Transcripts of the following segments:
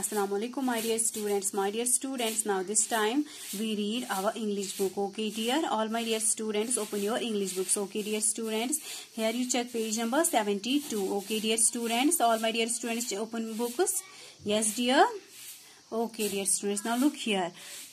Assalamu alaikum my dear students. My dear students now this time we read our English book okay dear? All my dear students open your English books okay dear students. Here you check page number 72 okay dear students. All my dear students open books. Yes dear okay dear students now look here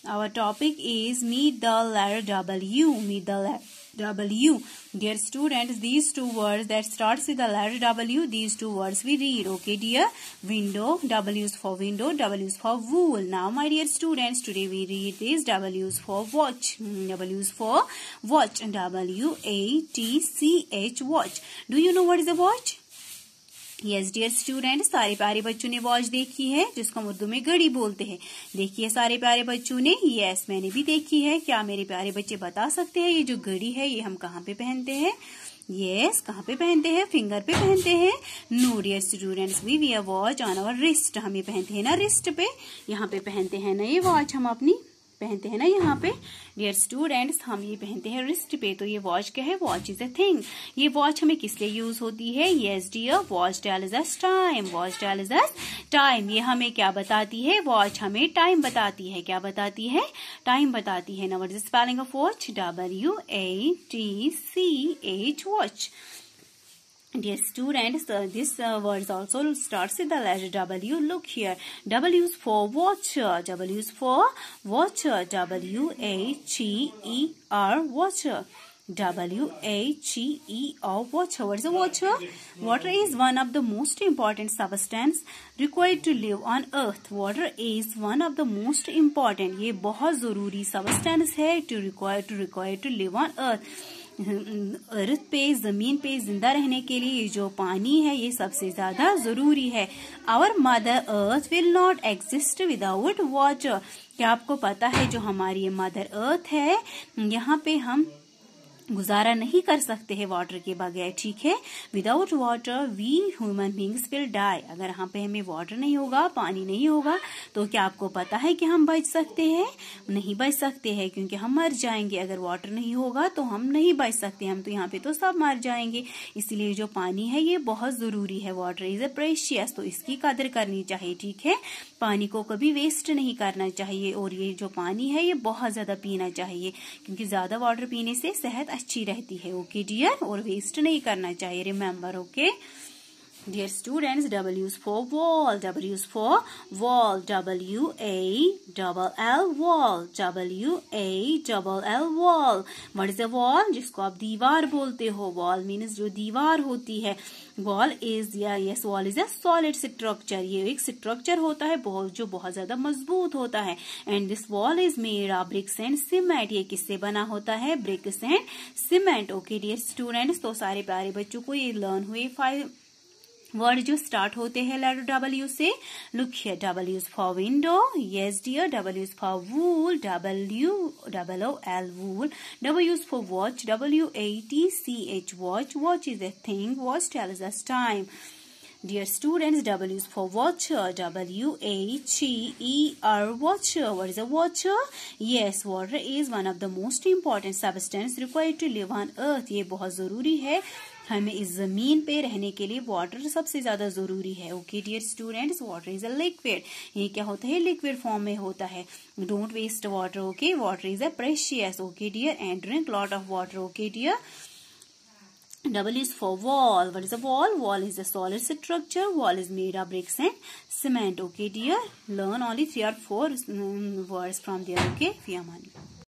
our topic is meet the letter W meet the letter W. Dear students, these two words that starts with the letter W, these two words we read. Okay, dear? Window, W is for window, W is for wool. Now, my dear students, today we read this W is for watch. Hmm, w is for watch. W-A-T-C-H, watch. Do you know what is a watch? Yes dear student सारे प्यारे बच्चों ने watch देखी है, जिसको हम उर्दू में घड़ी बोलते हैं। देखिए सारे प्यारे बच्चों ने यस मैंने भी देखी है। क्या मेरे प्यारे बच्चे बता सकते हैं ये जो घड़ी है, ये हम कहाँ पे पहनते हैं? यस कहाँ पे पहनते हैं? फिंगर पे पहनते हैं। No dear students we we watch on our wrist हम ये पहनते हैं ना रिस्ट पे? यहाँ पे पहनते हैं ना ये वॉच हम अपनी। पहनते हैं ना यहाँ पे? डियर स्टूडेंट्स हम ये पहनते हैं रिस्ट पे तो ये वॉच क्या है? वॉच इज़ अ थिंग ये वॉच हमें किस लिए यूज़ होती है? Yes dear watch tell is us time watch tell is us time ये हमें क्या बताती है? वॉच हमें टाइम बताती है। क्या बताती है? टाइम बताती है। नवर spelling of watch W A T C H watch Dear students, uh, this uh, word also starts with the letter W. Look here. W is for watcher. W is for watcher. W-H-E-R, watcher. W-H-E-R, watcher. What is a watcher? Water is one of the most important substance required to live on earth. Water is one of the most important. ये बहुत जरूरी substance है to require to require to live on earth. अर्थ पे, ज़मीन पे ज़िंदा रहने के लिए जो पानी है, ये सबसे ज़्यादा ज़रूरी है। Our mother earth will not exist without water क्या आपको पता है जो हमारी मदर अर्थ है? यहाँ पे हम गुजारा नहीं कर सकते हैं वाटर के बगैर, ठीक है? Without water we human beings will die अगर यहाँ पे हमें वाटर नहीं होगा, पानी नहीं होगा तो क्या आपको पता है कि हम बच सकते हैं? नहीं बच सकते हैं, क्योंकि हम मर जाएँगे। अगर वाटर नहीं होगा तो हम नहीं बच सकते। हम तो यहाँ पे तो सब मर जाएँगे। इसलिए जो पानी है, ये बहुत ज़रूरी है। वाटर इज़ ए प्रेशियस तो इसकी कदर करनी चाहिए, ठीक है? पानी को कभी वेस्ट नहीं करना चाहिए, और ये जो पानी है, ये बहुत ज़्यादा पीना चाहिए, क्योंकि ज़्यादा वाटर पीने से सेहत अच्छी रहती है ओके डियर और वेस्ट नहीं करना चाहिए remember okay Dear students, W is for wall. W is for wall. W A double L wall. W A double L wall. What is a wall? जिसको आप दीवार बोलते हो wall means जो दीवार होती है wall is या yes wall is a solid structure. ये एक structure होता है बहुत जो बहुत ज़्यादा मज़बूत होता है and this wall is made of bricks and cement. ये किससे बना होता है bricks and cement. Okay dear students, तो सारे प्यारे बच्चों को ये लर्न हुए फाइव वर्ड जो स्टार्ट होते हैं लेटर डब्ल्यू से look here W for window yes dear W is for wool W double O L wool W is for watch W A T C H watch watch is a thing watch tell is us time dear students W is for watch W A T E R watch what is a watch yes water is one of the most important substance required to live on earth ये बहुत ज़रूरी है। हमें इस ज़मीन पे रहने के लिए वाटर सबसे ज़्यादा ज़रूरी है। Okay dear student water is a liquid ये क्या होता है? लिक्विड फॉर्म में होता है। Don't waste water okay water is a precious okay dear and drink lot of water okay dear double is for wall what is a wall wall is a solid structure wall is made of bricks and cement okay dear learn only three or four word from there okay फियामानी